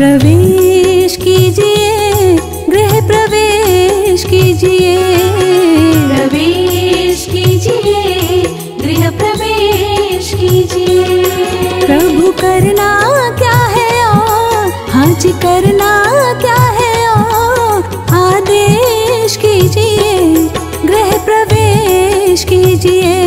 प्रवेश कीजिए गृह प्रवेश कीजिए। प्रवेश कीजिए गृह प्रवेश कीजिए। प्रभु करना क्या है और हज करना क्या है और आदेश कीजिए गृह प्रवेश कीजिए।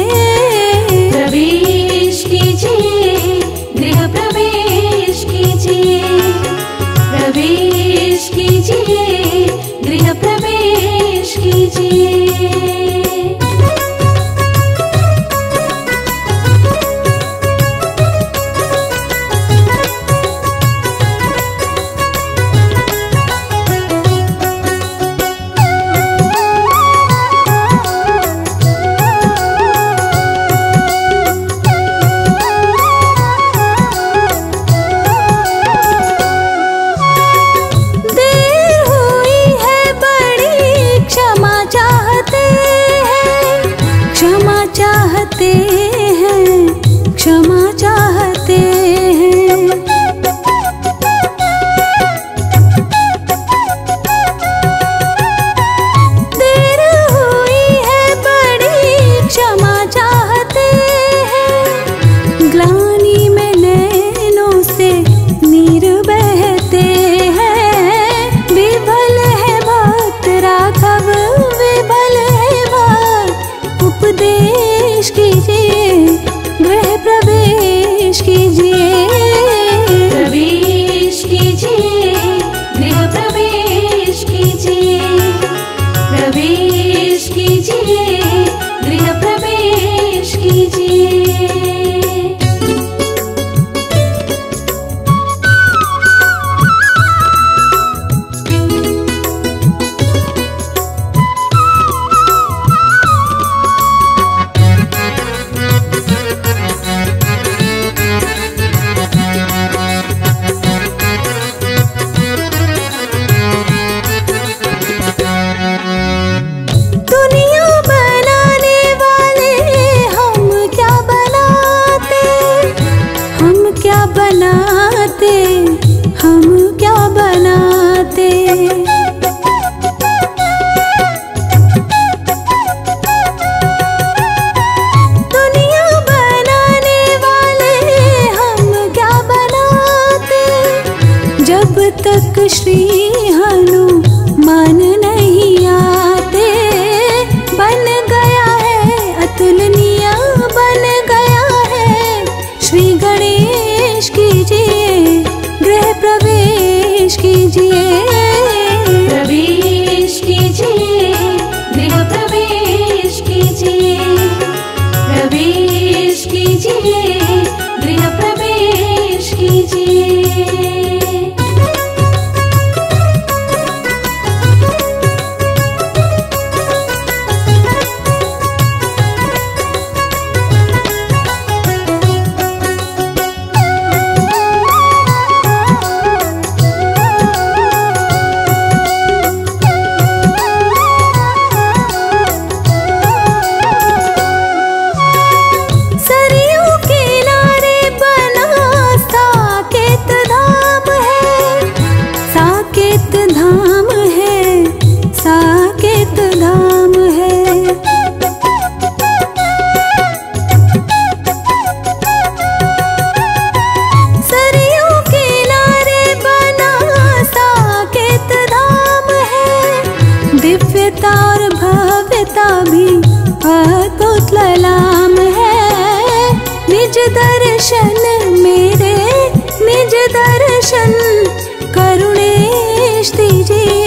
चाहते हैं क्षमा चाहते श्री दर्शन मेरे निज दर्शन करुणेश तिजे